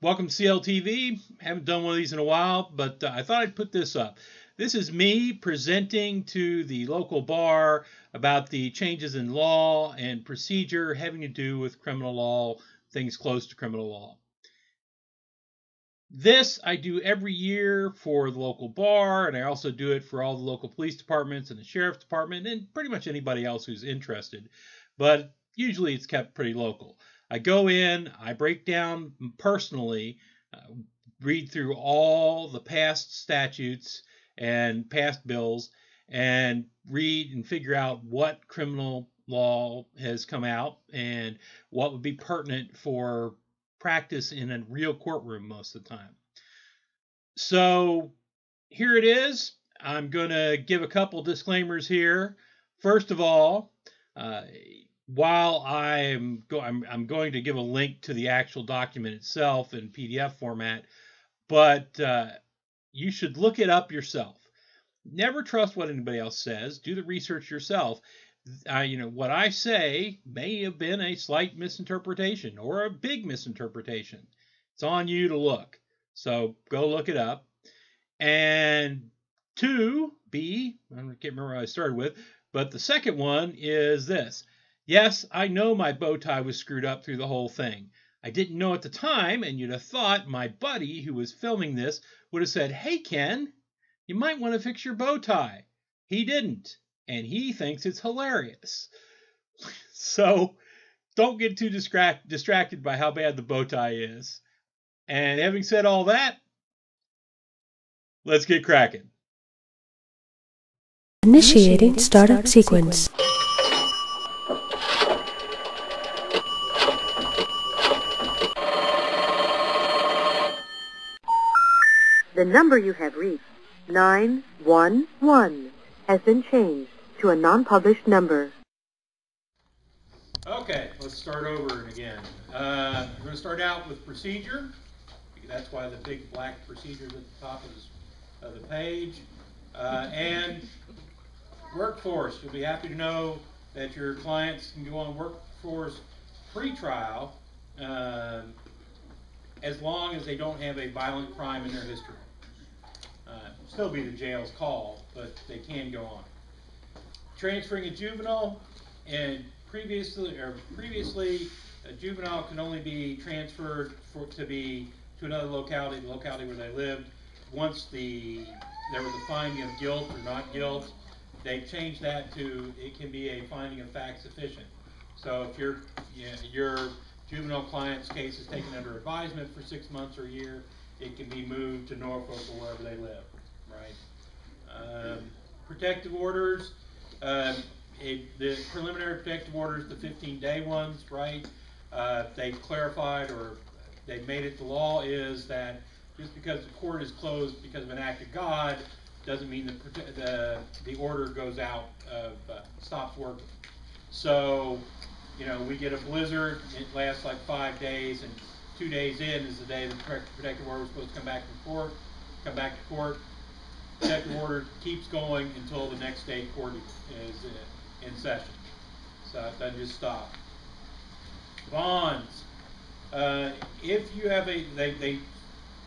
Welcome to CLTV. Haven't done one of these in a while, but uh, I thought I'd put this up. This is me presenting to the local bar about the changes in law and procedure having to do with criminal law, things close to criminal law. This I do every year for the local bar, and I also do it for all the local police departments and the sheriff's department and pretty much anybody else who's interested. But usually it's kept pretty local. I go in, I break down personally, uh, read through all the past statutes and past bills, and read and figure out what criminal law has come out and what would be pertinent for practice in a real courtroom most of the time. So here it is. I'm going to give a couple disclaimers here. First of all, uh, while I'm, go- I'm, I'm going to give a link to the actual document itself in PDF format, but uh, you should look it up yourself. Never trust what anybody else says. Do the research yourself. You know what I say may have been a slight misinterpretation or a big misinterpretation. It's on you to look. So go look it up. And two, B, I can't remember what I started with, but the second one is this Yes, I know my bow tie was screwed up through the whole thing. I didn't know at the time, and you'd have thought my buddy who was filming this would have said, Hey, Ken, you might want to fix your bow tie. He didn't, and he thinks it's hilarious. so don't get too distract- distracted by how bad the bow tie is. And having said all that, let's get cracking. Initiating startup sequence. The number you have reached, 911, has been changed to a non-published number. Okay, let's start over again. Uh, we're going to start out with procedure. That's why the big black procedure at the top of, of the page. Uh, and workforce. You'll be happy to know that your clients can go on workforce pre-trial uh, as long as they don't have a violent crime in their history. Still be the jail's call, but they can go on. Transferring a juvenile and previously or previously a juvenile can only be transferred for to be to another locality, the locality where they lived, once the there was a finding of guilt or not guilt. They changed that to it can be a finding of fact sufficient. So if your you know, your juvenile client's case is taken under advisement for six months or a year, it can be moved to Norfolk or wherever they live, right? Um, protective orders. Um, it, the preliminary protective orders, the 15-day ones, right? Uh, they clarified or they made it the law is that just because the court is closed because of an act of God doesn't mean the the, the order goes out of uh, stops working. So, you know, we get a blizzard, it lasts like five days, and two days in is the day the protective order was supposed to come back from court, come back to court. Protective order keeps going until the next day court is in session. So it doesn't just stop. Bonds. Uh, if you have a, they, they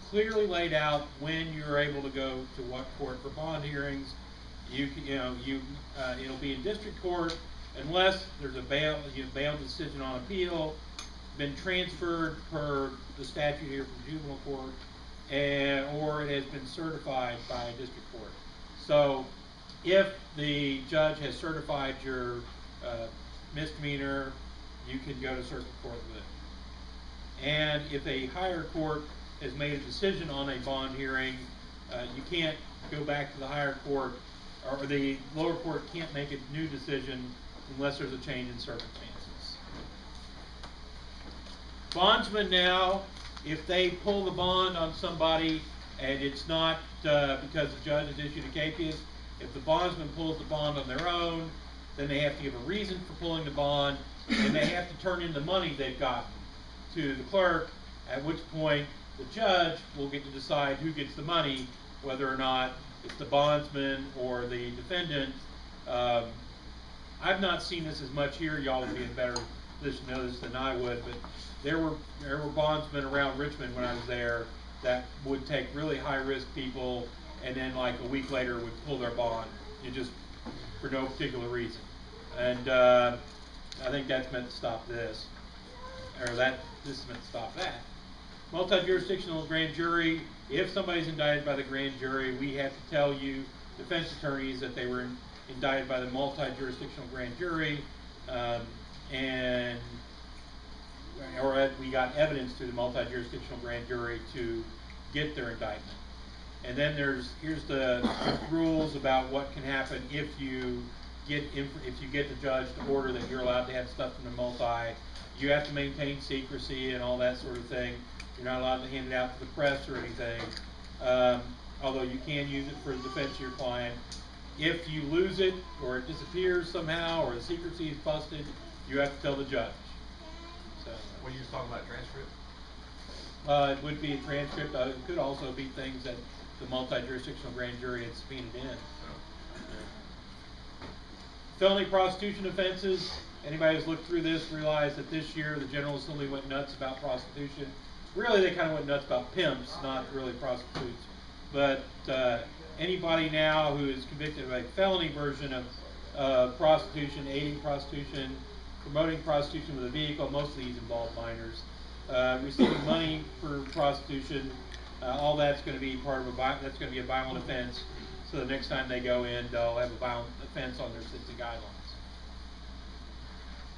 clearly laid out when you're able to go to what court for bond hearings. You you know, you, uh, it'll be in district court unless there's a bail, you know, bail decision on appeal, been transferred per the statute here from juvenile court, and or it has been certified by a district court. So if the judge has certified your uh, misdemeanor, you can go to circuit court with it. And if a higher court has made a decision on a bond hearing, uh, you can't go back to the higher court, or the lower court can't make a new decision unless there's a change in circumstances. Bondsmen now, if they pull the bond on somebody and it's not uh, because the judge has issued a capias, if the bondsman pulls the bond on their own, then they have to give a reason for pulling the bond, and they have to turn in the money they've gotten to the clerk, at which point the judge will get to decide who gets the money, whether or not it's the bondsman or the defendant. Um, I've not seen this as much here. Y'all would be in better this than I would, but there were there were bondsmen around Richmond when I was there that would take really high risk people, and then like a week later would pull their bond. You just for no particular reason, and uh, I think that's meant to stop this, or that this is meant to stop that. Multi-jurisdictional grand jury. If somebody's indicted by the grand jury, we have to tell you, defense attorneys, that they were indicted by the multi-jurisdictional grand jury, um, and or we got evidence through the multi-jurisdictional grand jury to get their indictment. And then there's here's the rules about what can happen if you get if you get the judge to order that you're allowed to have stuff from the multi. You have to maintain secrecy and all that sort of thing. You're not allowed to hand it out to the press or anything. Um, although you can use it for the defense of your client. If you lose it or it disappears somehow or the secrecy is busted, you have to tell the judge. So, are you talking about transcript? uh, it would be a transcript. Uh, it could also be things that the multi-jurisdictional grand jury had subpoenaed in. Felony prostitution offenses. Anybody who's looked through this realize that this year the General Assembly went nuts about prostitution. Really, they kind of went nuts about pimps, not really prostitutes. But uh, anybody now who is convicted of a felony version of uh, prostitution, aiding prostitution, promoting prostitution with a vehicle, most of these involve minors, uh, receiving money for prostitution, uh, all that's going to be part of a that's going to be a violent offense. So the next time they go in, they'll have a violent offense on their sentencing guidelines.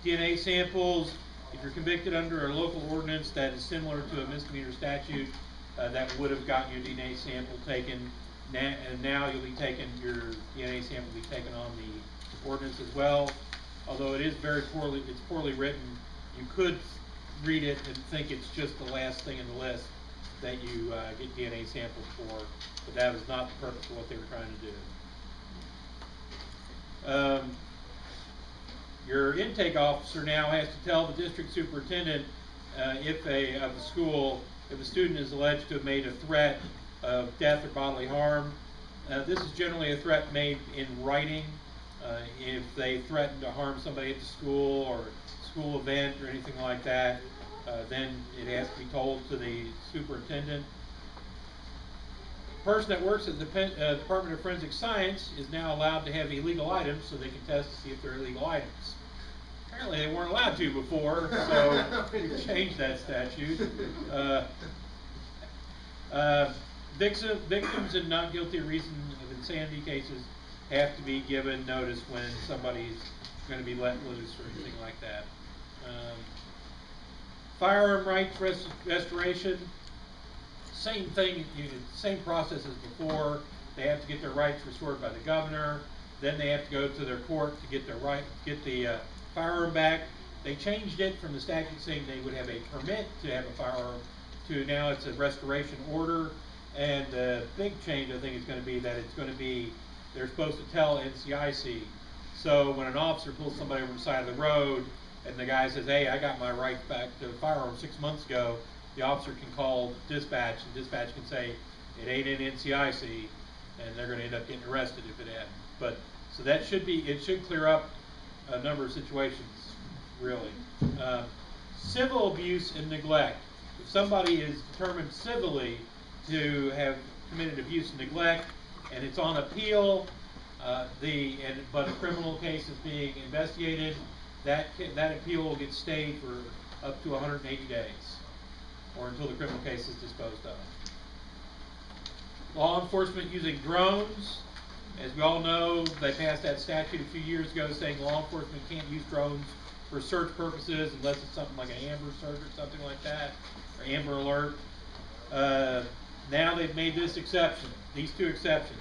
DNA samples. If you're convicted under a local ordinance that is similar to a misdemeanor statute, uh, that would have gotten your DNA sample taken. Na- and now you'll be taking your DNA sample will be taken on the ordinance as well. Although it is very poorly, it's poorly written. You could read it and think it's just the last thing in the list that you uh, get DNA samples for, but that was not the purpose of what they were trying to do. Um, your intake officer now has to tell the district superintendent uh, if a of the school if a student is alleged to have made a threat of death or bodily harm. Uh, this is generally a threat made in writing. Uh, if they threaten to harm somebody at the school or school event or anything like that, uh, then it has to be told to the superintendent. The Person that works at the Depen- uh, Department of Forensic Science is now allowed to have illegal items so they can test to see if they're illegal items. Apparently they weren't allowed to before, so we changed that statute. Uh, uh, victim, victims in not guilty reason of insanity cases have to be given notice when somebody's going to be let loose or anything like that. Um, firearm rights res- restoration, same thing, you, same process as before. They have to get their rights restored by the governor. Then they have to go to their court to get their right, get the uh, firearm back. They changed it from the statute saying they would have a permit to have a firearm to now it's a restoration order. And the big change I think is going to be that it's going to be they're supposed to tell NCIC. So when an officer pulls somebody over the side of the road and the guy says, "Hey, I got my right back to firearm six months ago," the officer can call dispatch and dispatch can say, "It ain't in NCIC," and they're going to end up getting arrested if it hadn't. But so that should be it should clear up a number of situations, really. Uh, civil abuse and neglect. If somebody is determined civilly to have committed abuse and neglect, and it's on appeal, uh, the and but a criminal case is being investigated, that that appeal will get stayed for up to 180 days, or until the criminal case is disposed of. Law enforcement using drones. As we all know, they passed that statute a few years ago saying law enforcement can't use drones for search purposes unless it's something like an Amber search or something like that, or Amber Alert. Uh, now they've made this exception, these two exceptions.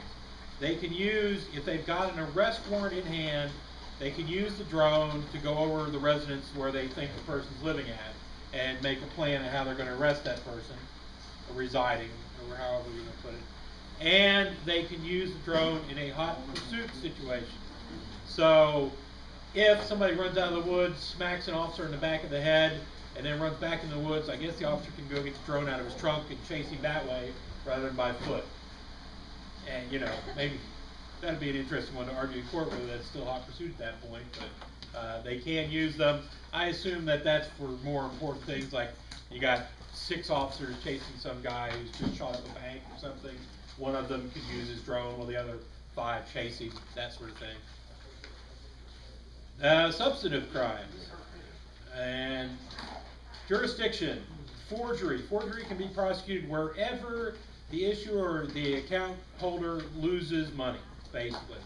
They can use, if they've got an arrest warrant in hand, they can use the drone to go over the residence where they think the person's living at and make a plan of how they're going to arrest that person, or residing, or however you're going to put it. And they can use the drone in a hot pursuit situation. So, if somebody runs out of the woods, smacks an officer in the back of the head, and then runs back in the woods, I guess the officer can go get the drone out of his trunk and chase him that way rather than by foot. And, you know, maybe that'd be an interesting one to argue in court whether that's still hot pursuit at that point, but Uh, they can use them. I assume that that's for more important things like you got six officers chasing some guy who's just shot up a bank or something. One of them could use his drone while the other five chase him, that sort of thing. Uh, substantive crimes and jurisdiction, forgery. Forgery can be prosecuted wherever the issuer the account holder loses money, basically.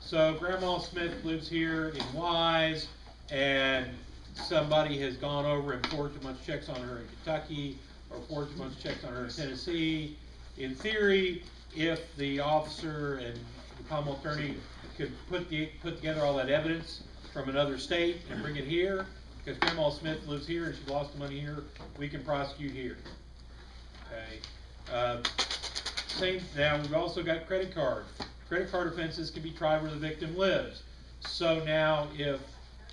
So Grandma Smith lives here in Wise, and somebody has gone over and forged a bunch of checks on her in Kentucky, or forged a bunch of checks on her in Tennessee. In theory, if the officer and the Commonwealth Attorney could put the, put together all that evidence from another state and bring it here, because Grandma Smith lives here and she lost the money here, we can prosecute here. Okay. Uh, same, now we've also got credit card. Credit card offenses can be tried where the victim lives. So now if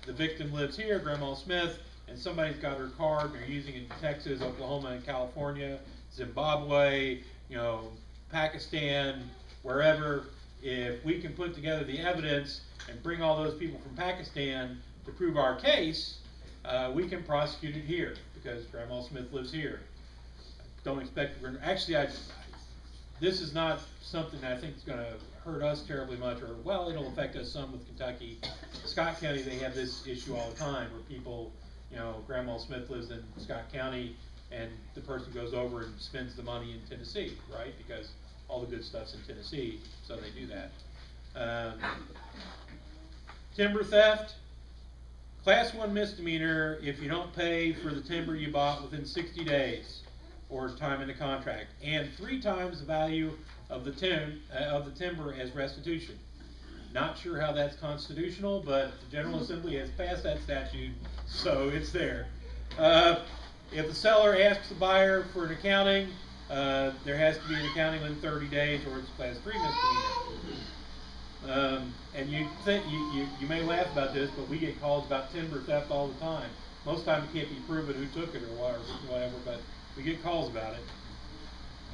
the victim lives here, Grandma Smith, and somebody's got her card, and they're using it in Texas, Oklahoma, and California, Zimbabwe, you know, Pakistan, wherever, if we can put together the evidence and bring all those people from Pakistan to prove our case, uh, we can prosecute it here because Grandma Smith lives here. Don't expect we're actually I. This is not something that I think is going to hurt us terribly much, or well, it'll affect us some with Kentucky. Scott County, they have this issue all the time where people, you know, Grandma Smith lives in Scott County, and the person goes over and spends the money in Tennessee, right? Because all the good stuff's in Tennessee, so they do that. Um, timber theft, class one misdemeanor if you don't pay for the timber you bought within 60 days or time in the contract, and three times the value of the tim- uh, of the timber as restitution. Not sure how that's constitutional, but the General Assembly has passed that statute, so it's there. Uh, if the seller asks the buyer for an accounting, uh, there has to be an accounting within 30 days, or it's class three misdemeanor. Um, and you think you, you, you may laugh about this, but we get calls about timber theft all the time. Most time it can't be proven who took it or whatever but we get calls about it.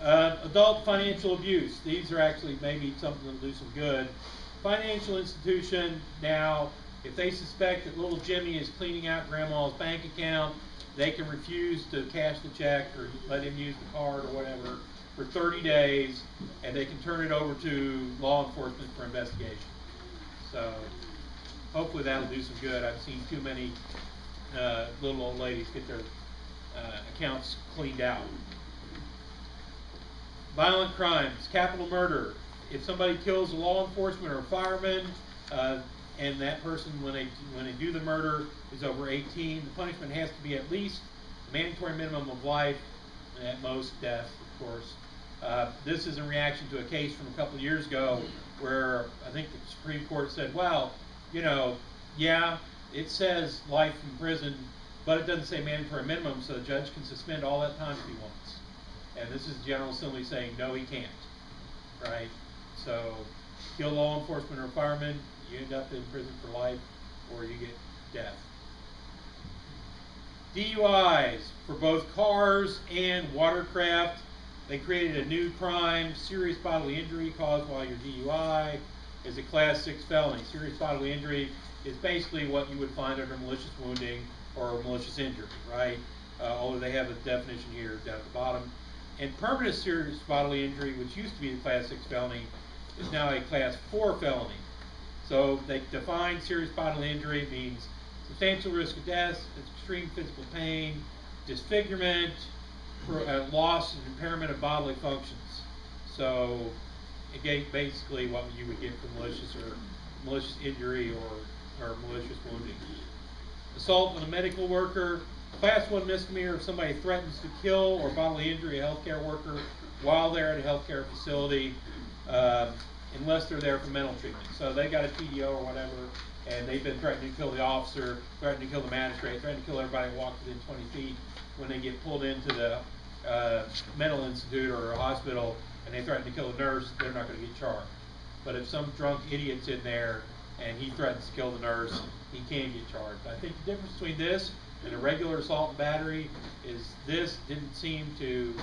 Uh, adult financial abuse. These are actually maybe something that'll do some good. Financial institution, now, if they suspect that little Jimmy is cleaning out grandma's bank account, they can refuse to cash the check or let him use the card or whatever for 30 days, and they can turn it over to law enforcement for investigation. So, hopefully that'll do some good. I've seen too many uh, little old ladies get their uh, accounts cleaned out. Violent crimes, capital murder. If somebody kills a law enforcement or a fireman, uh, and that person, when they when they do the murder, is over 18, the punishment has to be at least mandatory minimum of life, and at most death, of course. Uh, this is in reaction to a case from a couple of years ago where I think the Supreme Court said, well, you know, yeah, it says life in prison, but it doesn't say mandatory minimum, so the judge can suspend all that time if he wants. And this is General Assembly saying, no, he can't. Right? So, kill law enforcement or firemen, you end up in prison for life, or you get death. DUIs for both cars and watercraft. They created a new crime, serious bodily injury caused while you're DUI, is a class six felony. Serious bodily injury is basically what you would find under malicious wounding or malicious injury, right? Uh, although they have a definition here down at the bottom. And permanent serious bodily injury, which used to be a class six felony, is now a class four felony. So they define serious bodily injury means substantial risk of death, extreme physical pain, disfigurement, uh, loss and impairment of bodily functions. So again, basically what you would get from malicious or malicious injury or, or malicious wounding. Assault on a medical worker, class one misdemeanor if somebody threatens to kill or bodily injury a healthcare worker while they're at a healthcare facility, uh, unless they're there for mental treatment. So they got a TDO or whatever, and they've been threatening to kill the officer, threatening to kill the magistrate, threatening to kill everybody who walks within 20 feet. When they get pulled into the uh, mental institute or a hospital and they threaten to kill the nurse, they're not going to get charged. But if some drunk idiot's in there and he threatens to kill the nurse, he can get charged. I think the difference between this and a regular assault and battery is this didn't seem to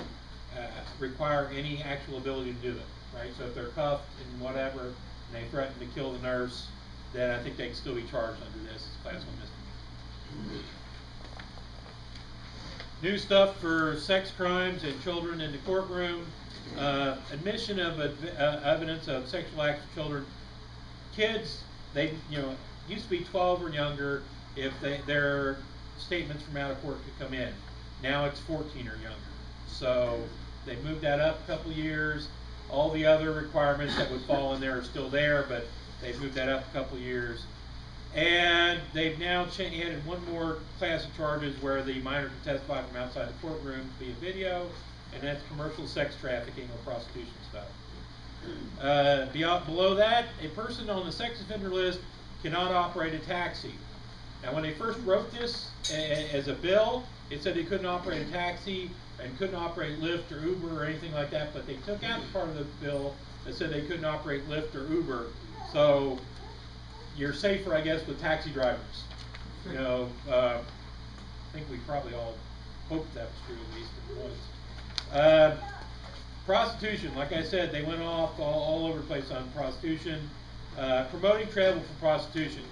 uh, require any actual ability to do it, right? So if they're cuffed and whatever, and they threaten to kill the nurse, then I think they can still be charged under this as class one misdemeanor. New stuff for sex crimes and children in the courtroom. Uh, admission of uh, evidence of sexual acts of children. Kids, they, you know, used to be 12 or younger if they, their statements from out of court could come in. Now it's 14 or younger. So they moved that up a couple years. All the other requirements that would fall in there are still there, but they've moved that up a couple years. And they've now added one more class of charges where the minor can testify from outside the courtroom via video, and that's commercial sex trafficking or prostitution stuff. Uh, below that, a person on the sex offender list cannot operate a taxi. Now, when they first wrote this as a bill, it said they couldn't operate a taxi and couldn't operate Lyft or Uber or anything like that, but they took out the part of the bill that said they couldn't operate Lyft or Uber. So you're safer, I guess, with taxi drivers. You know, uh, I think we probably all hoped that was true at least it was. Uh, prostitution, like I said, they went off all, all over the place on prostitution. Uh, promoting travel for prostitution.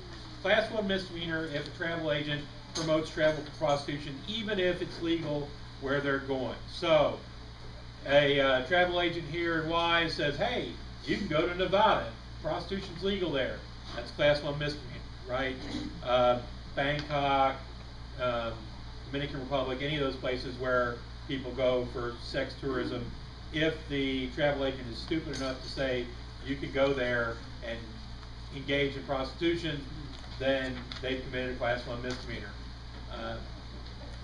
Class one misdemeanor if a travel agent promotes travel for prostitution, even if it's legal where they're going. So, a uh, travel agent here in Wise says, hey, you can go to Nevada. Prostitution's legal there. That's class one misdemeanor, right? Uh, Bangkok, um, Dominican Republic, any of those places where people go for sex tourism. If the travel agent is stupid enough to say you could go there and engage in prostitution, then they've committed a class one misdemeanor. Uh,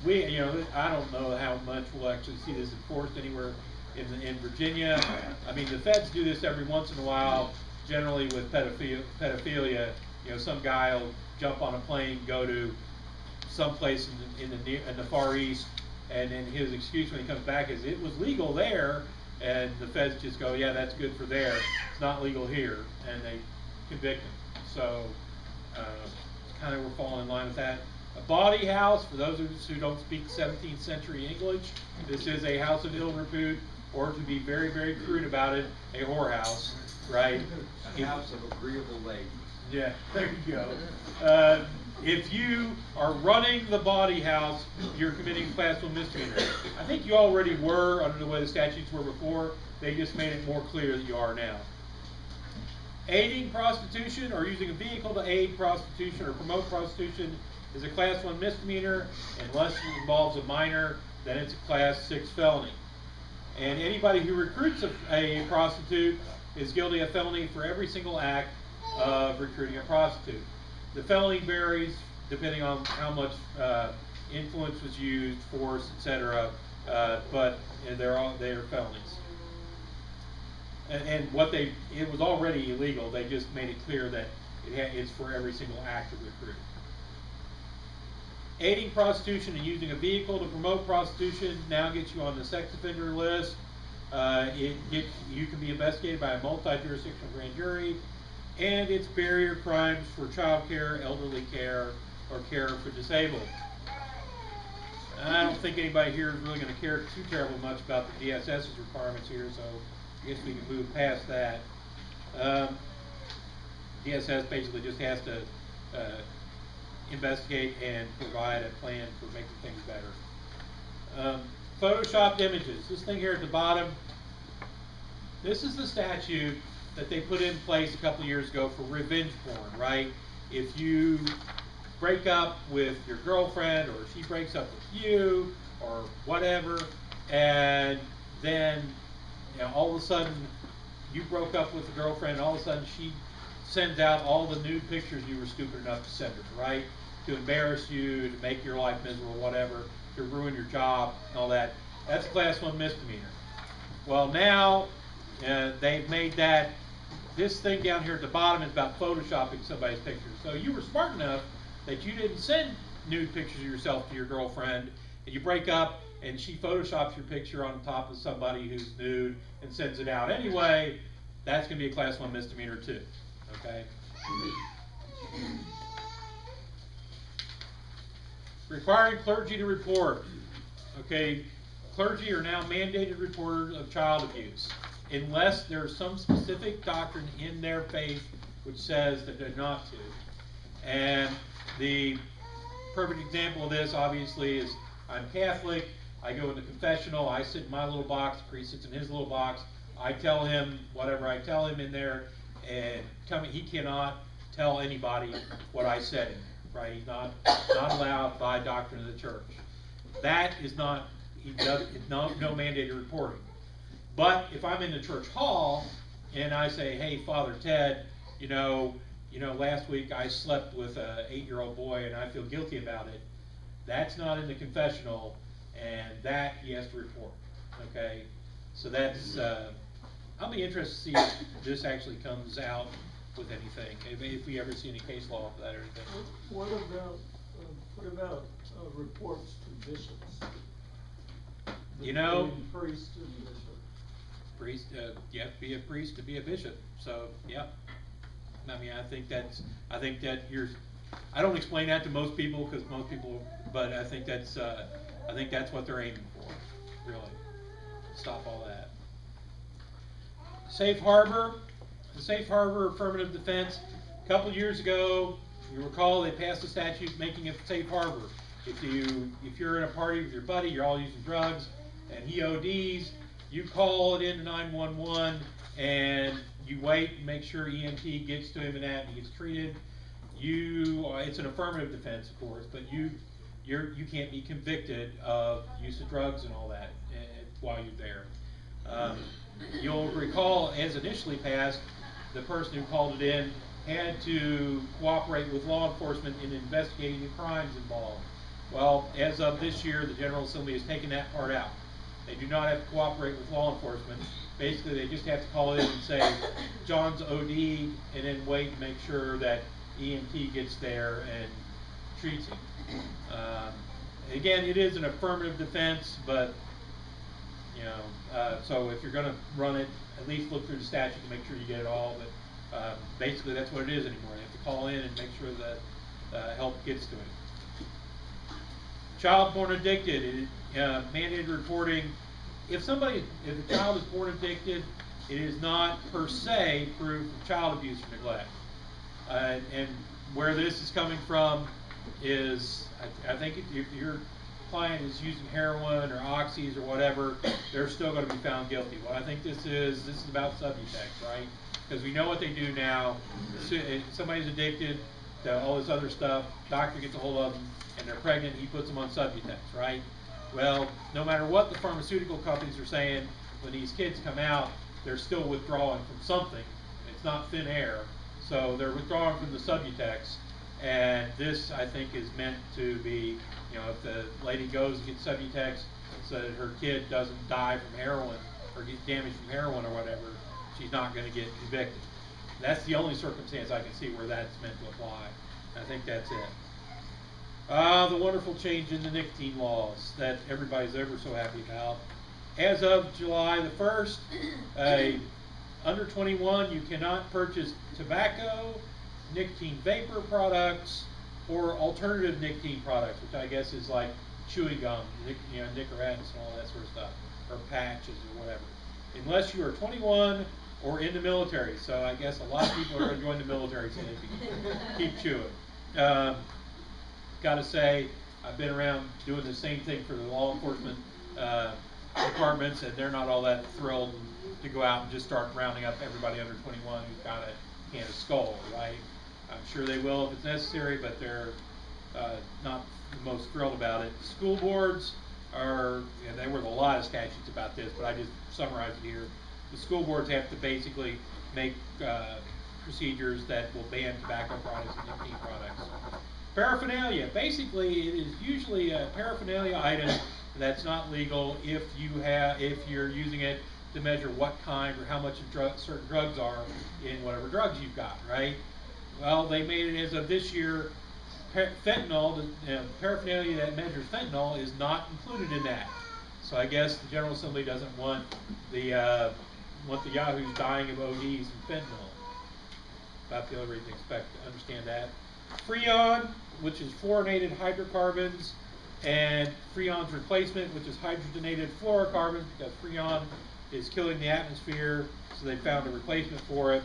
we, you know, I don't know how much we'll actually see this enforced anywhere in, in Virginia. I mean, the feds do this every once in a while, generally with pedophilia, pedophilia. You know, some guy will jump on a plane, go to someplace in the, in the near, in the far east, and then his excuse when he comes back is it was legal there, and the feds just go, yeah, that's good for there. It's not legal here, and they convict them. So, uh, kind of we're falling in line with that. A bawdy house, for those of us who don't speak 17th century English, this is a house of ill repute, or to be very, very crude about it, a whorehouse, right? A house of agreeable ladies. Yeah, there you go. Uh, if you are running the bawdy house, you're committing class one misdemeanor. I think you already were under the way the statutes were before. They just made it more clear that you are now. Aiding prostitution or using a vehicle to aid prostitution or promote prostitution is a class one misdemeanor unless it involves a minor, then it's a class six felony. And anybody who recruits a, a prostitute is guilty of felony for every single act of recruiting a prostitute. The felony varies depending on how much uh, influence was used, force, etc. Uh, but they're all they're felonies. And, and what they it was already illegal. They just made it clear that it it's for every single act of recruiting. Aiding prostitution and using a vehicle to promote prostitution now gets you on the sex offender list. Uh, it gets, you can be investigated by a multi-jurisdictional grand jury, and it's barrier crimes for child care, elderly care, or care for disabled. I don't think anybody here is really going to care too terribly much about the DSS's requirements here, so I guess we can move past that. Um, DSS basically just has to uh, investigate and provide a plan for making things better. Um, photoshopped images. This thing here at the bottom, this is the statute that they put in place a couple years ago for revenge porn, right? If you break up with your girlfriend or she breaks up with you or whatever, and then you know, all of a sudden you broke up with the girlfriend, and all of a sudden she sends out all the nude pictures you were stupid enough to send her, right? To embarrass you, to make your life miserable, whatever, to ruin your job, and all that. That's a class one misdemeanor. Well, now uh, they've made that. This thing down here at the bottom is about photoshopping somebody's picture. So you were smart enough that you didn't send nude pictures of yourself to your girlfriend, and you break up, and she photoshops your picture on top of somebody who's nude and sends it out anyway. That's going to be a class one misdemeanor too. Okay. Requiring clergy to report. Okay, clergy are now mandated reporters of child abuse, unless there's some specific doctrine in their faith which says that they're not to. And the perfect example of this, obviously, is I'm Catholic. I go into confessional. I sit in my little box. Priest sits in his little box. I tell him whatever I tell him in there, and tell me he cannot tell anybody what I said. Right? He's not not allowed by doctrine of the church. That is not he does not no mandated reporting. But if I'm in the church hall and I say, "Hey, Father Ted, you know, you know, last week I slept with a eight-year-old boy and I feel guilty about it," that's not in the confessional, and that he has to report. Okay, so that's. Uh, I'll be interested to see if this actually comes out with anything. If, if we ever see any case law for that or anything. What about, uh, what about, uh, reports to bishops? You know- Priest and bishop. Priest, uh, you have to be a priest to be a bishop, so, yeah. I mean, I think that's, I think that you're, I don't explain that to most people, cause most people, but I think that's, uh, I think that's what they're aiming for, really. Stop all that. Safe harbor, the safe harbor affirmative defense, a couple years ago, you recall, they passed a statute making it safe harbor. If you, if you're in a party with your buddy, you're all using drugs, and he ODs, you call it into nine-one-one, and you wait, and make sure EMT gets to him and that, he gets treated. You, uh, it's an affirmative defense, of course, but you, you're, you can't be convicted of use of drugs and all that, eh, while you're there. Um, You'll recall, as initially passed, the person who called it in had to cooperate with law enforcement in investigating the crimes involved. Well, as of this year, the General Assembly has taken that part out. They do not have to cooperate with law enforcement. Basically, they just have to call in and say, John's OD, and then wait and make sure that EMT gets there and treats him. Um, Again, it is an affirmative defense, but you know, uh, so if you're gonna run it, at least look through the statute to make sure you get it all, but, um, basically, that's what it is anymore. You have to call in and make sure that, uh, help gets to it. Child born addicted, it, uh, mandated reporting, if somebody, if a child is born addicted, it is not per se proof of child abuse or neglect. Uh, and where this is coming from is, I, I think if your client is using heroin or oxys or whatever, they're still gonna be found guilty. What I think this is, this is about Subutex, right? Because we know what they do now, if somebody's addicted to all this other stuff, doctor gets a hold of them, and they're pregnant, he puts them on Subutex, right? Well, no matter what the pharmaceutical companies are saying, when these kids come out, they're still withdrawing from something. It's not thin air, so they're withdrawing from the Subutex. And this, I think, is meant to be, you know, if the lady goes and gets Subutex, so that her kid doesn't die from heroin or get damaged from heroin or whatever, she's not gonna get convicted. That's the only circumstance I can see where that's meant to apply. I think that's it. Ah, the wonderful change in the nicotine laws that everybody's ever so happy about. As of July the first, a under twenty-one, you cannot purchase tobacco, nicotine vapor products, or alternative nicotine products, which I guess is like chewing gum, nic- you know, Nicorettes and all that sort of stuff, or patches or whatever. Unless you are twenty-one or in the military, so I guess a lot of people are gonna join the military so they can keep chewing. Um, gotta say, I've been around doing the same thing for the law enforcement, uh, departments, and they're not all that thrilled to go out and just start rounding up everybody under twenty-one who's got a can of Skoal, right? I'm sure they will if it's necessary, but they're, uh, not the most thrilled about it. School boards are, you know, there were a lot of statutes about this, but I just summarized it here. The school boards have to basically make, uh, procedures that will ban tobacco products and nicotine products. Paraphernalia, basically, it is usually a paraphernalia item that's not legal if you have, if you're using it to measure what kind or how much of drug, certain drugs are in whatever drugs you've got, right? Well, they made it as of this year, fentanyl, the paraphernalia that measures fentanyl is not included in that. So I guess the General Assembly doesn't want the, uh, want the yahoos dying of ODs and fentanyl. About the only reason expect to understand that. Freon, which is fluorinated hydrocarbons, and Freon's replacement, which is hydrogenated fluorocarbons, because Freon is killing the atmosphere, so they found a replacement for it.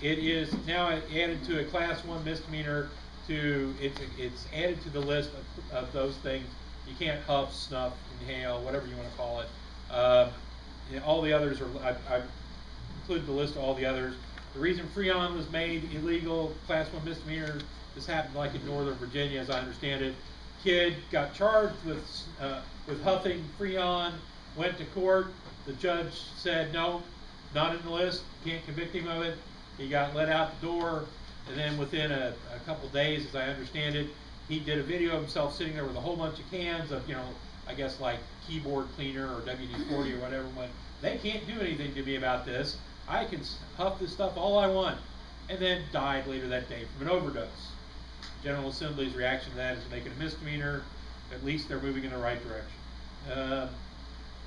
it is now added to a class one misdemeanor to, it's, it's added to the list of, of those things. You can't huff, snuff, inhale, whatever you wanna call it. Uh, all the others are, I, I've included the list of all the others. The reason Freon was made illegal, class one misdemeanor, this happened like in Northern Virginia, as I understand it. Kid got charged with, uh, with huffing Freon, went to court. The judge said, no, not in the list, can't convict him of it. He got let out the door, and then within a, a couple days, as I understand it, he did a video of himself sitting there with a whole bunch of cans of, you know, I guess like keyboard cleaner or WD-40 or whatever. Went, they can't do anything to me about this. I can huff this stuff all I want. And then died later that day from an overdose. General Assembly's reaction to that is to make it a misdemeanor. At least they're moving in the right direction. Uh,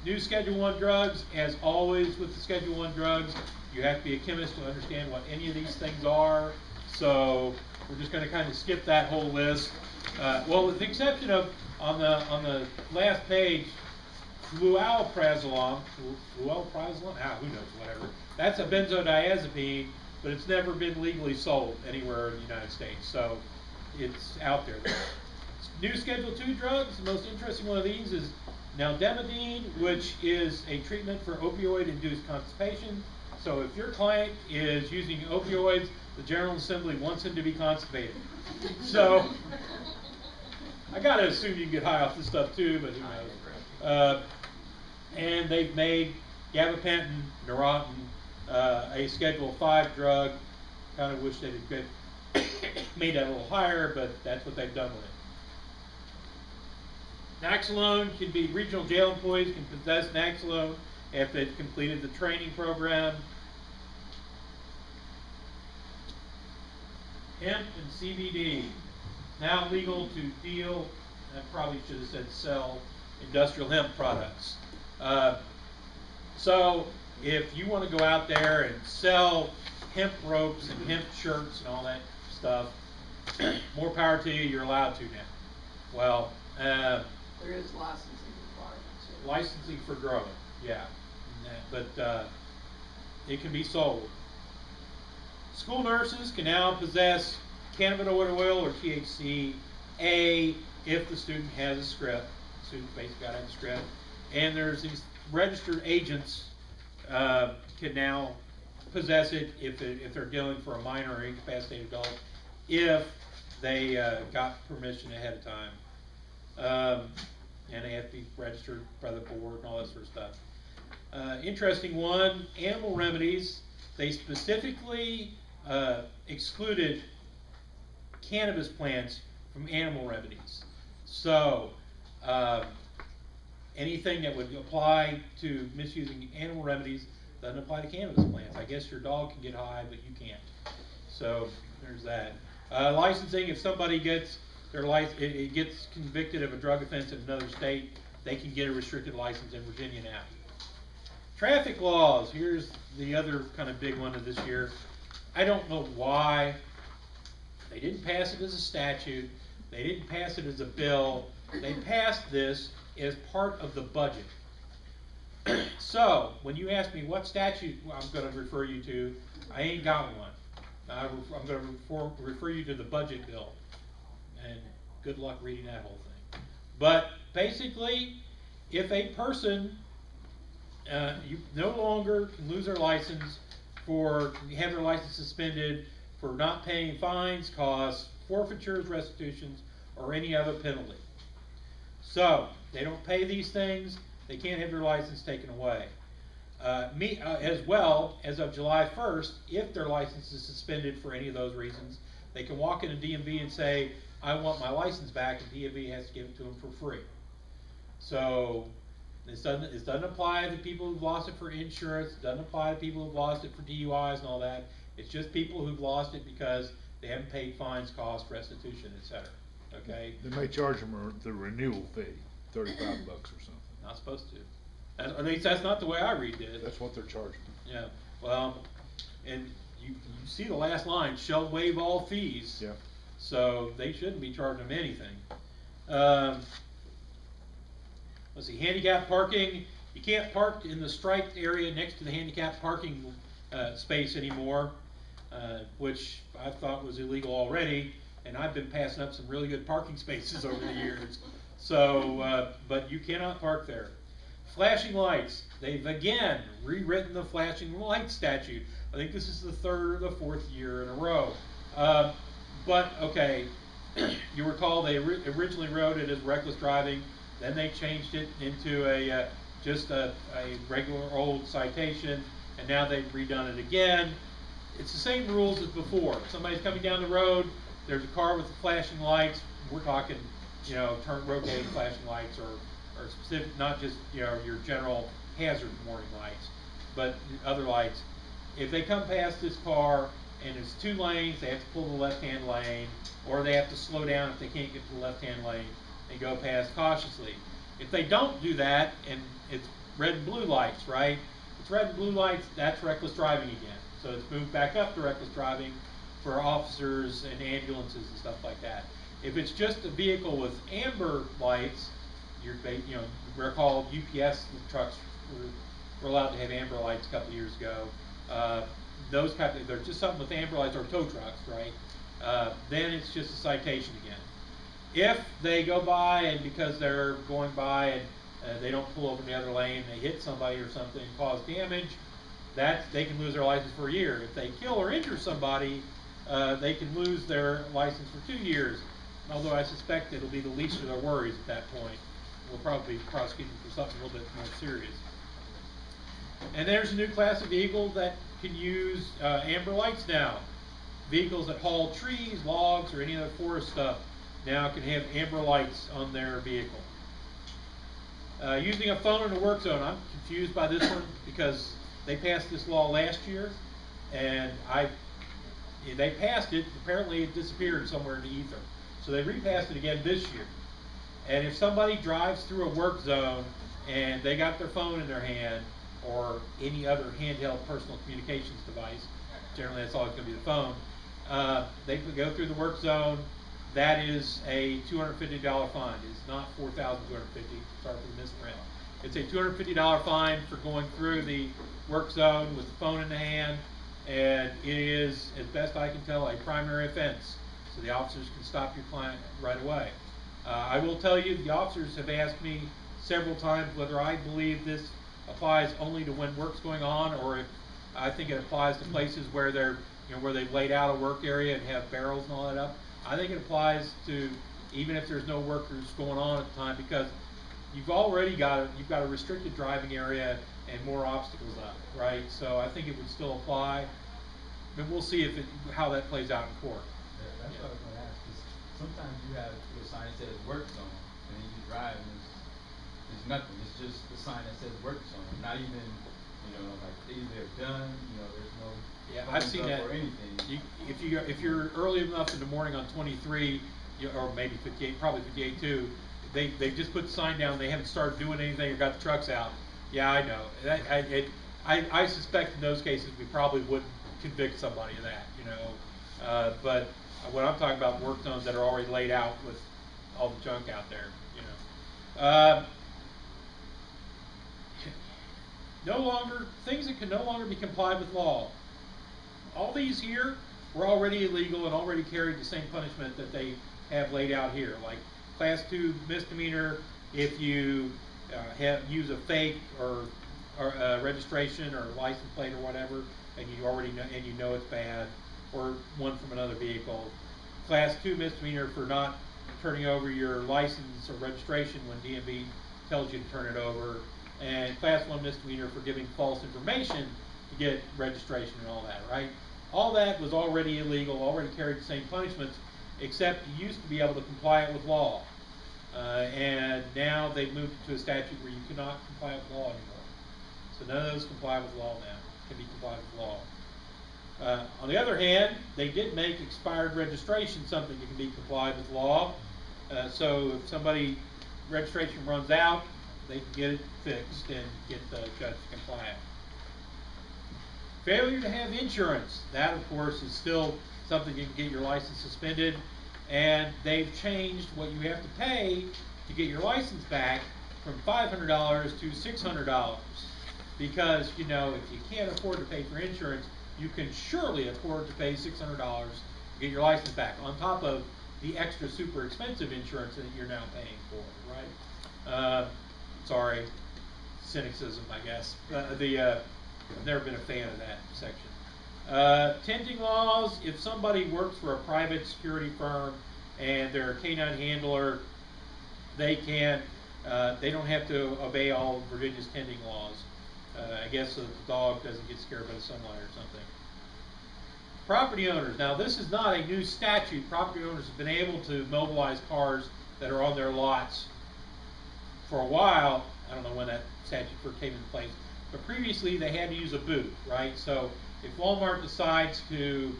new Schedule 1 drugs, as always with the Schedule 1 drugs, you have to be a chemist to understand what any of these things are. So we're just going to kind of skip that whole list. Uh, well, with the exception of on the on the last page, fluoroprazolone, fluoroprazolone, ah, who knows, whatever. That's a benzodiazepine, but it's never been legally sold anywhere in the United States, so it's out there. New Schedule 2 drugs, the most interesting one of these is nalmefene, which is a treatment for opioid-induced constipation. So if your client is using opioids, the General Assembly wants him to be constipated. So I gotta assume you can get high off this stuff too, but who knows? Uh, and they've made gabapentin, Neurontin, uh, a Schedule 5 drug. Kind of wish they'd have made that a little higher, but that's what they've done with it. Naloxone can be regional jail employees can possess Naloxone after they've completed the training program. Hemp and CBD now legal to deal. I probably should have said sell industrial hemp products. Uh, so if you want to go out there and sell hemp ropes and hemp shirts and all that stuff, more power to you. You're allowed to now. Well, uh, there is licensing requirements. Licensing for growing, yeah, but uh, it can be sold. School nurses can now possess cannabinoid oil or THC A if the student has a script. The student basically got a script. And there's these registered agents uh, can now possess it if, it, if they're dealing for a minor or incapacitated adult, if they uh, got permission ahead of time. Um, and they have to be registered by the board and all that sort of stuff. Uh, interesting one, animal remedies. They specifically uh, excluded cannabis plants from animal remedies. So, uh, anything that would apply to misusing animal remedies doesn't apply to cannabis plants. I guess your dog can get high, but you can't. So there's that. Uh, licensing: if somebody gets their license, it, it gets convicted of a drug offense in another state, they can get a restricted license in Virginia now. Traffic laws. Here's the other kind of big one of this year. I don't know why they didn't pass it as a statute. They didn't pass it as a bill. They passed this as part of the budget. so, when you ask me what statute I'm going to refer you to, I ain't got one. I'm going to refer, refer you to the budget bill. And good luck reading that whole thing. But basically, if a person uh, you no longer can lose their license for have their license suspended for not paying fines, costs, forfeitures, restitutions, or any other penalty. So, they don't pay these things, they can't have their license taken away. Uh, me, uh, as well, as of July 1st, if their license is suspended for any of those reasons, they can walk into DMV and say, I want my license back, and DMV has to give it to them for free. So, this doesn't, this doesn't apply to people who've lost it for insurance, it doesn't apply to people who've lost it for DUIs and all that. It's just people who've lost it because they haven't paid fines, costs, restitution, etc. Okay? They may charge them the renewal fee, thirty-five bucks or something. Not supposed to. That's, at least that's not the way I read it. That's what they're charging. Yeah. Well, and you, you see the last line, shall waive all fees. Yeah. So they shouldn't be charging them anything. Um, let's see, handicap parking. You can't park in the striped area next to the handicap parking uh, space anymore. uh, which I thought was illegal already, and I've been passing up some really good parking spaces over the years. So, uh, but you cannot park there. Flashing lights. They've again rewritten the flashing light statute. I think this is the third or the fourth year in a row. Uh, but okay, you recall they ori- originally wrote it as reckless driving, then they changed it into a uh, just a, a regular old citation, and now they've redone it again. It's the same rules as before. Somebody's coming down the road, there's a car with flashing lights. We're talking, you know, turn rotating flashing lights or, or specific, not just you know your general hazard warning lights, but other lights. If they come past this car and it's two lanes, they have to pull the left-hand lane, or they have to slow down if they can't get to the left-hand lane and go past cautiously. If they don't do that, and it's red and blue lights, right? It's red and blue lights, that's reckless driving again. So it's moved back up to reckless driving for officers and ambulances and stuff like that. If it's just a vehicle with amber lights, you're, you know, recall UPS trucks were, were allowed to have amber lights a couple of years ago. Uh, those kind of, they're just something with amber lights or tow trucks, right? Uh, then it's just a citation again. If they go by and because they're going by and uh, they don't pull over in the other lane, they hit somebody or something, cause damage, that they can lose their license for a year. If they kill or injure somebody, uh, they can lose their license for two years. Although I suspect it'll be the least of their worries at that point. We'll probably prosecute them for something a little bit more serious. And there's a new class of vehicle that can use uh, amber lights now. Vehicles that haul trees, logs, or any other forest stuff now can have amber lights on their vehicle. Uh, using a phone in a work zone, I'm confused by this one because they passed this law last year, and I, they passed it. Apparently, it disappeared somewhere in the ether, so they repassed it again this year. And if somebody drives through a work zone and they got their phone in their hand or any other handheld personal communications device, generally that's always going to be the phone, uh, they could go through the work zone. That is a $250 fine. It's not 4,250. Sorry for the misprint. It's a $250 fine for going through the work zone with the phone in the hand, and it is, as best I can tell, a primary offense. So the officers can stop your client right away. Uh, I will tell you, the officers have asked me several times whether I believe this applies only to when work's going on, or if I think it applies to places where they're, you know, where they've laid out a work area and have barrels and all that up. I think it applies to even if there's no workers going on at the time because you've already got a, you've got a restricted driving area and more obstacles up, right? So I think it would still apply, but we'll see if it, how that plays out in court. Yeah, that's what I was gonna ask, 'cause sometimes you have a sign that says work zone, and then you drive and it's, it's nothing, it's just the sign that says work zone, not even, you know, like, they're done, you know, there's no. Yeah, I've seen that. Or anything. You, if you if you're early enough in the morning on 23, you, or maybe 58, probably 58 too, they they just put the sign down. They haven't started doing anything or got the trucks out. Yeah, I know. That, I, it, I I suspect in those cases we probably wouldn't convict somebody of that, you know. Uh, but what I'm talking about work zones that are already laid out with all the junk out there, you know. Uh, no longer things that can no longer be complied with law. All these here were already illegal and already carried the same punishment that they have laid out here, like class two misdemeanor if you uh, have use a fake or, or uh, registration or license plate or whatever, and you already know and you know it's bad, or one from another vehicle. Class two misdemeanor for not turning over your license or registration when DMV tells you to turn it over, and class one misdemeanor for giving false information to get registration and all that, right? All that was already illegal, already carried the same punishments, except you used to be able to comply it with law. Uh, and now they've moved to a statute where you cannot comply with law anymore. So none of those comply with law now, can be complied with law. Uh, on the other hand, they did make expired registration something that can be complied with law. Uh, so if somebody registration runs out, they can get it fixed and get the judge compliant. Failure to have insurance. That, of course, is still something you can get your license suspended. And they've changed what you have to pay to get your license back from $500 to $600. Because, you know, if you can't afford to pay for insurance, you can surely afford to pay six hundred dollars to get your license back, on top of the extra super expensive insurance that you're now paying for, right? Uh, sorry, cynicism, I guess. Uh, the uh, I've never been a fan of that section. Uh, tinting laws, if somebody works for a private security firm and they're a canine handler, they can, uh, they don't have to obey all Virginia's tinting laws. Uh, I guess so the dog doesn't get scared by the sunlight or something. Property owners, now this is not a new statute. Property owners have been able to mobilize cars that are on their lots for a while. I don't know when that statute first came into place, but previously they had to use a boot, right? So if Walmart decides to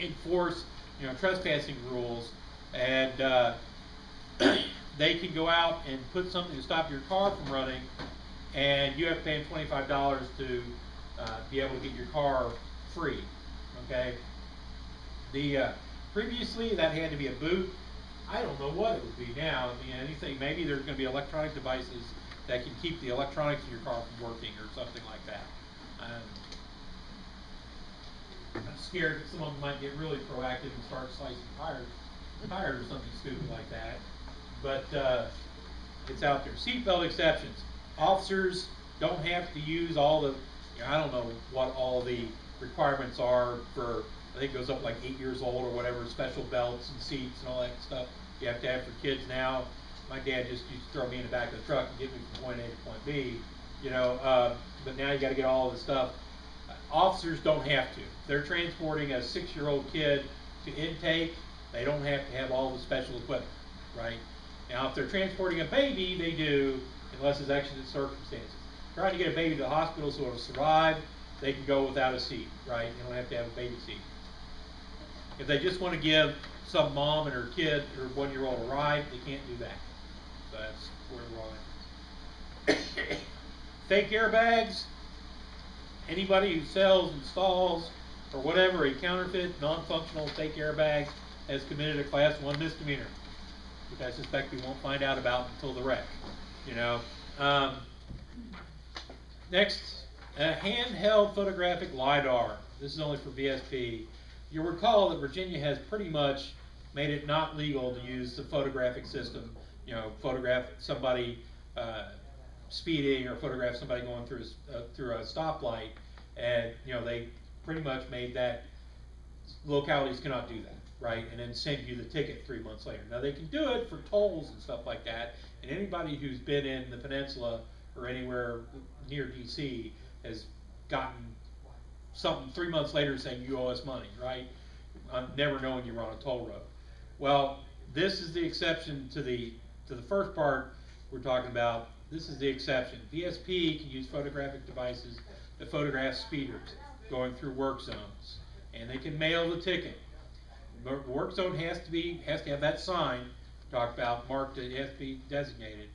enforce, you know, trespassing rules, and uh, they can go out and put something to stop your car from running, and you have to pay them twenty-five dollars to uh, be able to get your car free. Okay. The uh, previously that had to be a boot. I don't know what it would be now. I mean, anything. Maybe there's going to be electronic devices that can keep the electronics in your car from working or something like that. Um, I'm scared that someone might get really proactive and start slicing tires, tires or something stupid like that. But uh, it's out there. Seatbelt exceptions. Officers don't have to use all the. I don't know what all the requirements are for. I think it goes up like eight years old or whatever. Special belts and seats and all that stuff you have to have for kids now. My dad just used to throw me in the back of the truck and get me from point A to point B. You know, uh, but now you got to get all the stuff officers don't have to. They're transporting a six-year-old kid to intake. They don't have to have all the special equipment, right? Now, if they're transporting a baby, they do, unless it's accident circumstances. Trying to get a baby to the hospital so it'll survive, they can go without a seat, right? You don't have to have a baby seat. If they just want to give some mom and her kid or one-year-old a ride, they can't do that. So that's where we're on. Fake airbags, anybody who sells, installs, or whatever a counterfeit, non-functional fake airbag has committed a class one misdemeanor, which I suspect we won't find out about until the wreck. You know. Um, next, a handheld photographic lidar. This is only for VSP. You'll recall that Virginia has pretty much made it not legal to use the photographic system. You know, photograph somebody. Uh, speeding or photograph somebody going through a, uh, through a stoplight, and you know they pretty much made that localities cannot do that, right? And then send you the ticket three months later. Now they can do it for tolls and stuff like that, and anybody who's been in the peninsula or anywhere near DC has gotten something three months later saying you owe us money, right? I'm never knowing you were on a toll road. Well, this is the exception to the to the first part we're talking about this is the exception. VSP can use photographic devices to photograph speeders going through work zones, and they can mail the ticket. The work zone has to be has to have that sign talked about marked. It has to be designated,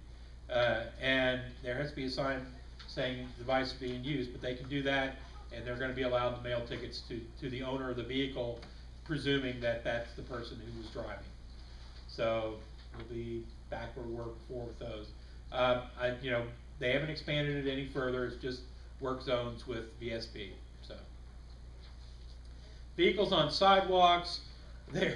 uh, and there has to be a sign saying the device is being used. But they can do that, and they're going to be allowed to mail tickets to to the owner of the vehicle, presuming that that's the person who was driving. So we'll be back where we were before with those. Uh, I, you know, they haven't expanded it any further. It's just work zones with VSP. So vehicles on sidewalks, they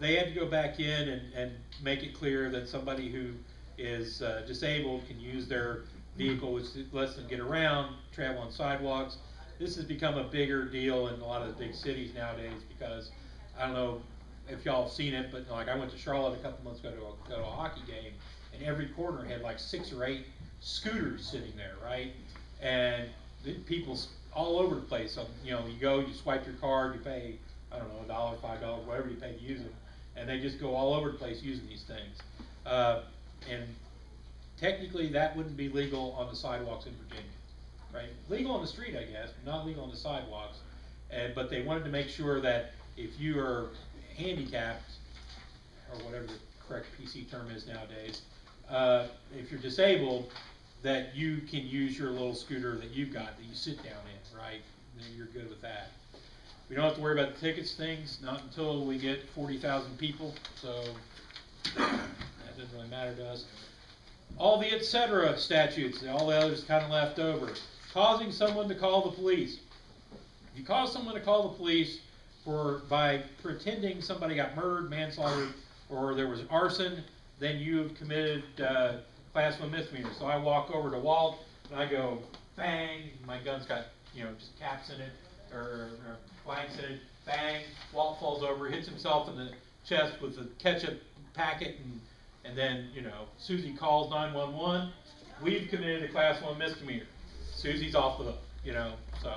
they had to go back in and, and make it clear that somebody who is uh, disabled can use their vehicle, which lets them get around, travel on sidewalks. This has become a bigger deal in a lot of the big cities nowadays because I don't know if y'all have seen it, but like I went to Charlotte a couple months ago to a, go to a hockey game, and every corner had like six or eight scooters sitting there, right? And people all over the place. So, you know, you go, you swipe your card, you pay, I don't know, a dollar, five dollars, whatever you pay to use them, and they just go all over the place using these things. Uh, and technically, that wouldn't be legal on the sidewalks in Virginia, right? Legal on the street, I guess, but not legal on the sidewalks. And but they wanted to make sure that if you are handicapped or whatever the correct PC term is nowadays, uh, if you're disabled, that you can use your little scooter that you've got that you sit down in, right? Then you're good with that. We don't have to worry about the tickets things, not until we get 40,000 people, so that doesn't really matter to us. All the etc. statutes, all the others kind of left over. Causing someone to call the police. If you cause someone to call the police for, by pretending somebody got murdered, manslaughter, or there was arson, then you've committed, uh, class one misdemeanor. So I walk over to Walt, and I go, bang, my gun's got, you know, just caps in it, or, or blanks in it, bang, Walt falls over, hits himself in the chest with the ketchup packet, and, and then, you know, Susie calls nine-one-one, we've committed a class one misdemeanor. Susie's off the hook, you know, so.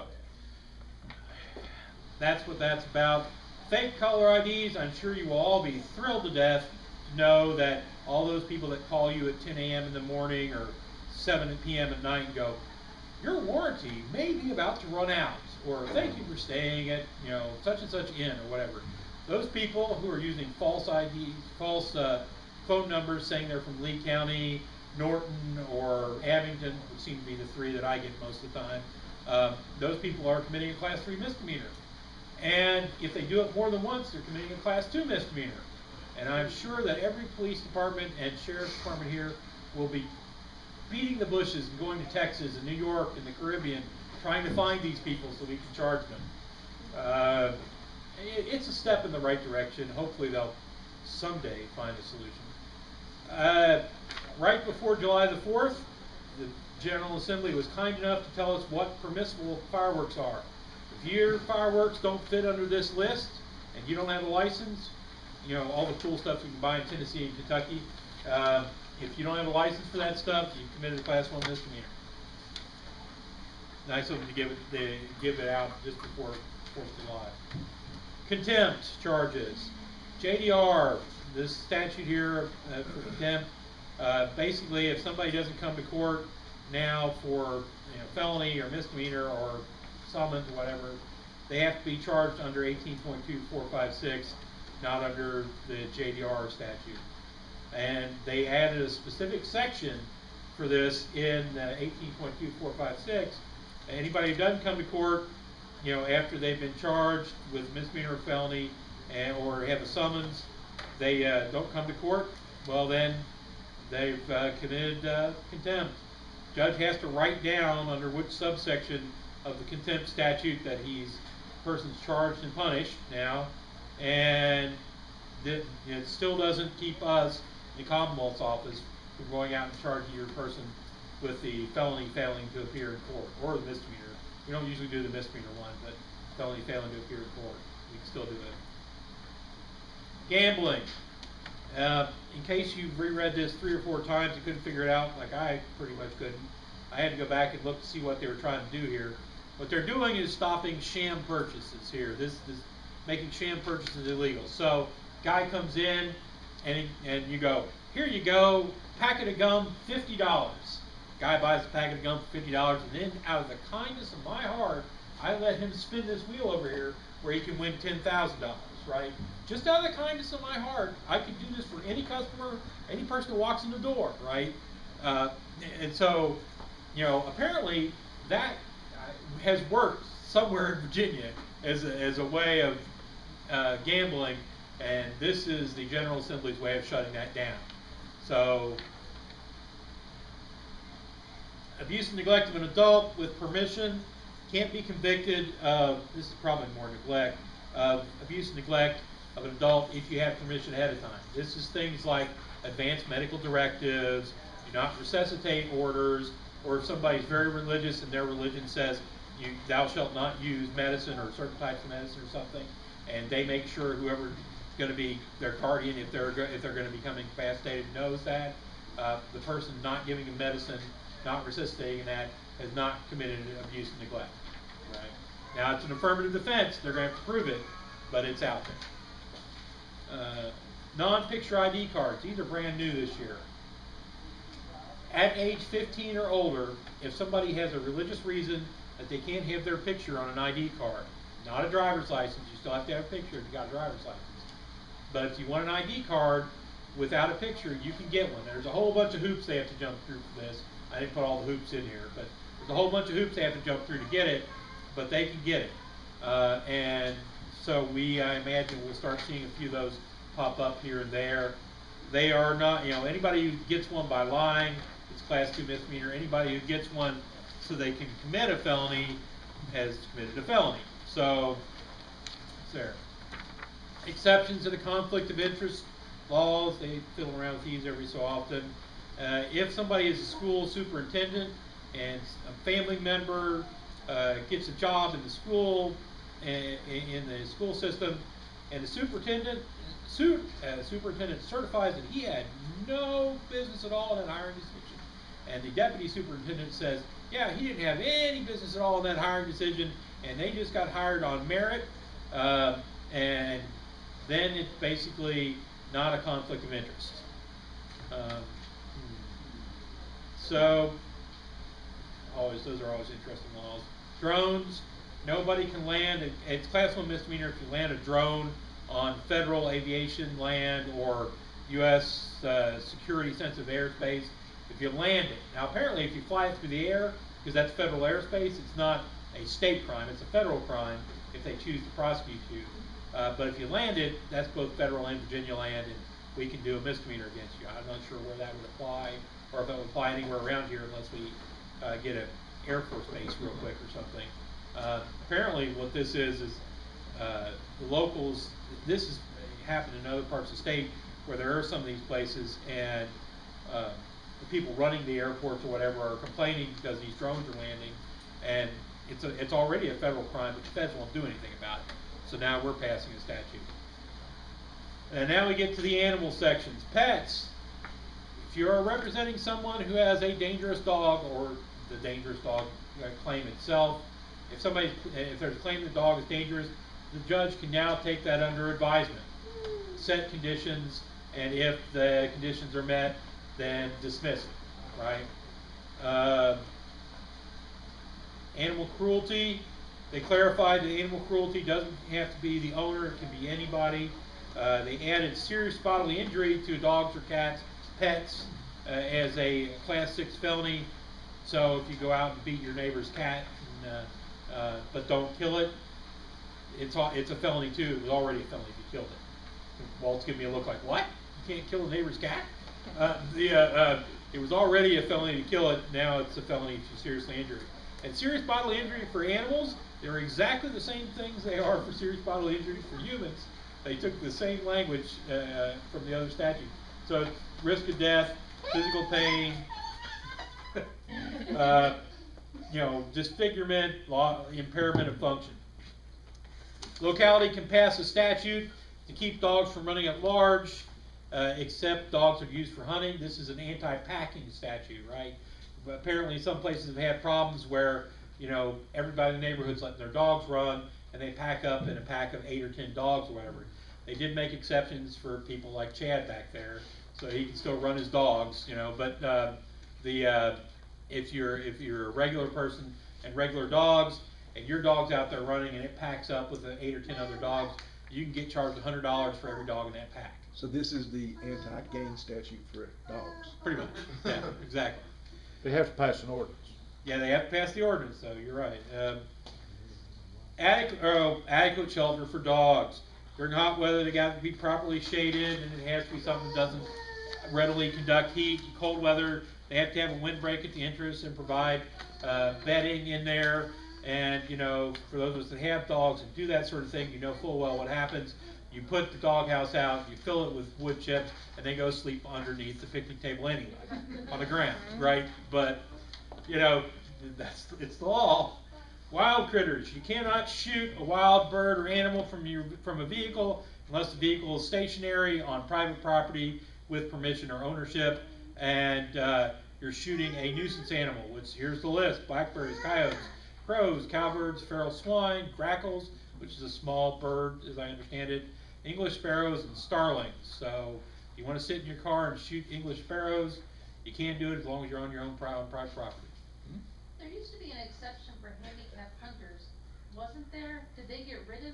That's what that's about. Fake caller IDs, I'm sure you will all be thrilled to death to know that all those people that call you at 10 a.m. in the morning or 7 p.m. at night and go, your warranty may be about to run out, or thank you for staying at, you know, such and such inn or whatever. Those people who are using false IDs, false uh, phone numbers saying they're from Lee County, Norton, or Abingdon, seem to be the three that I get most of the time, uh, those people are committing a class three misdemeanor. And if they do it more than once, they're committing a class two misdemeanor. And I'm sure that every police department and sheriff's department here will be beating the bushes and going to Texas and New York and the Caribbean trying to find these people so we can charge them. Uh, it, it's a step in the right direction. Hopefully they'll someday find a solution. Uh, right before July the 4th, the General Assembly was kind enough to tell us what permissible fireworks are. If your fireworks don't fit under this list and you don't have a license, you know, all the cool stuff you can buy in Tennessee and Kentucky, uh, if you don't have a license for that stuff, you've committed a class one misdemeanor. Nice of them to give it, they give it out just before Fourth of July. Contempt charges. JDR, this statute here uh, for contempt, uh, basically if somebody doesn't come to court now for you know, felony or misdemeanor or summons or whatever, they have to be charged under 18.2456, not under the JDR statute. And they added a specific section for this in uh, 18.2456. Anybody who doesn't come to court, you know, after they've been charged with misdemeanor or felony and, or have a summons, they uh, don't come to court, well then they've uh, committed uh, contempt. Judge has to write down under which subsection of the contempt statute that he's person's charged and punished now, and it still doesn't keep us, in the Commonwealth's office, from going out and charging your person with the felony failing to appear in court or the misdemeanor. We don't usually do the misdemeanor one, but felony failing to appear in court, we can still do it. Gambling. Uh, in case you've reread this three or four times and couldn't figure it out, like I pretty much couldn't, I had to go back and look to see what they were trying to do here. What they're doing is stopping sham purchases here. This is making sham purchases illegal. So, guy comes in and he, and you go, here you go, packet of gum, fifty dollars. Guy buys a packet of gum for fifty dollars, and then out of the kindness of my heart, I let him spin this wheel over here where he can win ten thousand dollars. Right? Just out of the kindness of my heart, I could do this for any customer, any person who walks in the door. Right? Uh, and so, you know, apparently that has worked somewhere in Virginia as a, as a way of uh, gambling, and this is the General Assembly's way of shutting that down. So, abuse and neglect of an adult with permission can't be convicted of, this is probably more neglect, of abuse and neglect of an adult if you have permission ahead of time. This is things like advanced medical directives, do not resuscitate orders, or if somebody's very religious and their religion says you thou shalt not use medicine or certain types of medicine or something, and they make sure whoever's going to be their guardian, if they're if they're going to become incapacitated, knows that uh, the person not giving them medicine, not resuscitating that, has not committed abuse and neglect. Right now, it's an affirmative defense; they're going to have to prove it, but it's out there. Uh, non-picture ID cards; these are brand new this year. At age 15 or older, if somebody has a religious reason that they can't have their picture on an ID card. Not a driver's license, you still have to have a picture if you got a driver's license. But if you want an ID card without a picture, you can get one. There's a whole bunch of hoops they have to jump through for this. I didn't put all the hoops in here, but there's a whole bunch of hoops they have to jump through to get it, but they can get it. Uh, and so we, I imagine, we'll start seeing a few of those pop up here and there. They are not, you know, anybody who gets one by lying, it's class two misdemeanor. Anybody who gets one so they can commit a felony has committed a felony. So, there. Exceptions to the conflict of interest laws, they fiddle around with these every so often. Uh, if somebody is a school superintendent and a family member uh, gets a job in the school, in, the school system, and the superintendent, su- uh, superintendent certifies that he had no business at all in that hiring decision, and the deputy superintendent says, yeah, he didn't have any business at all in that hiring decision, and they just got hired on merit, uh, and then it's basically not a conflict of interest. Um, so, always those are always interesting laws. Drones, nobody can land. It, it's class one misdemeanor if you land a drone on federal aviation land or U.S. Uh, security sensitive airspace. If you land it, now apparently if you fly it through the air, because that's federal airspace, it's not a state crime. It's a federal crime if they choose to prosecute you. Uh, but if you land it, that's both federal and Virginia land, and we can do a misdemeanor against you. I'm not sure where that would apply, or if it would apply anywhere around here unless we uh, get an Air Force base real quick or something. Uh, apparently, what this is is uh, the locals. This has happened in other parts of the state where there are some of these places, and uh, the people running the airports or whatever are complaining because these drones are landing, and it's a, it's already a federal crime, but the feds won't do anything about it. So now we're passing a statute. And now we get to the animal sections. Pets. If you're representing someone who has a dangerous dog or the dangerous dog uh, claim itself, if somebody, if there's a claim the dog is dangerous, the judge can now take that under advisement, set conditions, and if the conditions are met, then dismiss it, right? Uh, animal cruelty, they clarified that animal cruelty doesn't have to be the owner, it can be anybody. Uh, they added serious bodily injury to dogs or cats, pets, uh, as a class six felony. So if you go out and beat your neighbor's cat, and, uh, but don't kill it, it's a, it's a felony too. It was already a felony if you killed it. Walt's giving me a look like, what? You can't kill a neighbor's cat? Uh, the, uh, uh, it was already a felony to kill it. Now it's a felony to seriously injure it. And serious bodily injury for animals, they're exactly the same things they are for serious bodily injury for humans. They took the same language uh, from the other statute. So risk of death, physical pain, uh, you know, disfigurement, law, impairment of function. Locality can pass a statute to keep dogs from running at large, uh, except dogs are used for hunting. This is an anti-packing statute, right? But apparently, some places have had problems where you know everybody in the neighborhood's letting their dogs run, and they pack up in a pack of eight or ten dogs or whatever. They did make exceptions for people like Chad back there, so he can still run his dogs, you know. But uh, the uh, if you're if you're a regular person and regular dogs, and your dog's out there running and it packs up with the eight or ten other dogs, you can get charged hundred dollars for every dog in that pack. So this is the anti-gang statute for dogs. Pretty much. Yeah, exactly. They have to pass an ordinance. Yeah, they have to pass the ordinance, though. You're right. Um, adequate, oh, adequate shelter for dogs. During hot weather, they got to be properly shaded, and it has to be something that doesn't readily conduct heat. Cold weather, they have to have a windbreak at the entrance and provide uh, bedding in there. And you know, for those of us that have dogs and do that sort of thing, you know full well what happens. You put the doghouse out, you fill it with wood chips, and they go sleep underneath the picnic table anyway, on the ground, right? But you know, that's it's the law. Wild critters. You cannot shoot a wild bird or animal from your from a vehicle unless the vehicle is stationary on private property with permission or ownership, and uh, you're shooting a nuisance animal. Which here's the list: blackbirds, coyotes, crows, cowbirds, feral swine, grackles, which is a small bird, as I understand it, English sparrows, and starlings. So you want to sit in your car and shoot English sparrows, you can do it as long as you're on your own private, property. There used to be an exception for handicapped hunters, wasn't there? Did they get rid of?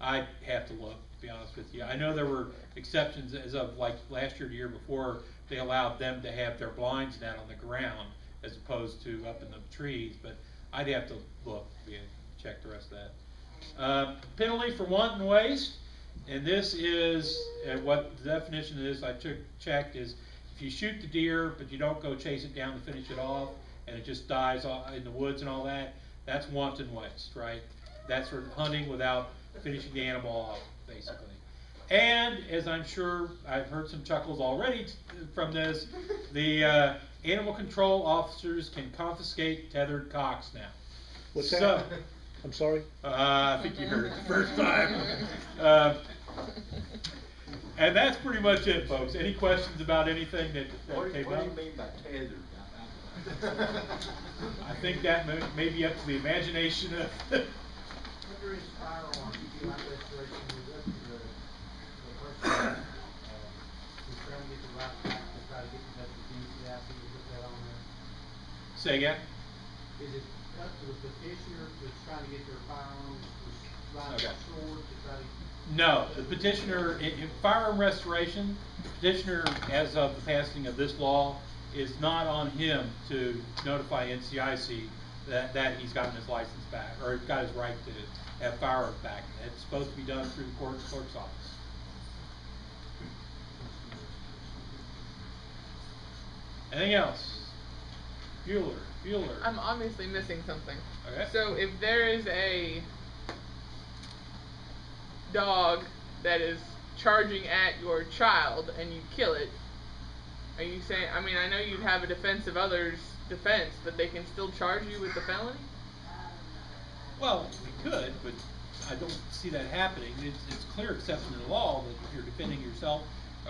I'd have to look, to be honest with you. I know there were exceptions as of like last year, the year before, they allowed them to have their blinds down on the ground as opposed to up in the trees, but I'd have to look, check the rest of that. Uh, penalty for wanton waste, and this is, uh, what the definition is, I took, checked, is if you shoot the deer, but you don't go chase it down to finish it off, and it just dies in the woods and all that, that's wanton waste, right? That's sort of hunting without finishing the animal off, basically. And as I'm sure I've heard some chuckles already t- from this, the uh, animal control officers can confiscate tethered cocks now. What's So- that? I'm sorry? Uh, I think you heard it the first time. Uh, and that's pretty much it, folks. Any questions about anything that, What that do you, came what up? do you mean by tethered? I think that may, may be up to the imagination of. Under his firearm, like restoration, is up to the, the person, uh, who's trying to get the right back to try to get in touch with DCI, you put that on there. Say again? Is it up to the petitioner that's trying to get their firearms right Okay. restored to try to? No, the petitioner, in, in firearm restoration, the petitioner, as of the passing of this law, is not on him to notify NCIC that, that he's gotten his license back, or got his right to have firearms back. It's supposed to be done through the court, clerk's office. Anything else? Bueller, Bueller. I'm obviously missing something. Okay. So if there is a dog that is charging at your child and you kill it, are you saying? I mean, I know you'd have a defense of others defense, but they can still charge you with the felony. Well, we could, but I don't see that happening. It's, it's clear exception in the law that if you're defending yourself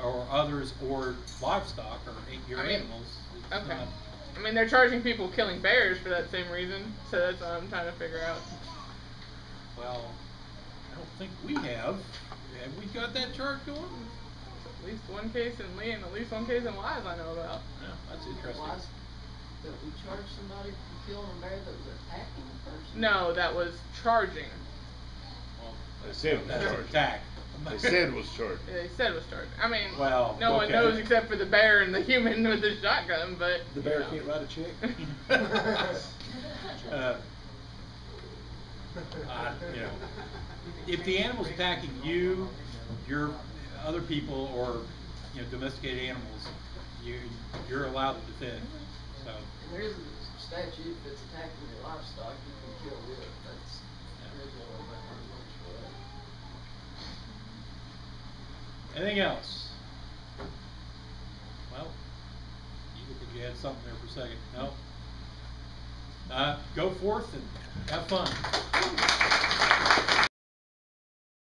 or others or livestock or a- your I mean, animals, Okay. not. I mean, they're charging people killing bears for that same reason, so that's what I'm trying to figure out. Well, I don't think we have. Have we got that charge going? At least one case in Lee and at least one case in Wise I know about. Yeah, that's interesting. Was, that we charged somebody for killing a bear that was attacking a person? No, that was charging. Well, They said it was that's an charged. attack. They said it was charged. Yeah, They said it was charging. I mean, Well, no one okay. knows except for the bear and the human with the shotgun, but The bear can't write a check? uh, uh, you know, if the animal's attacking you, your other people, or you know, domesticated animals, you you're allowed to defend. So there is a statute, if it's attacking your livestock, you can kill it, that's, anything else? Well, you looked you had something there for a second. No. Uh, go forth and have fun.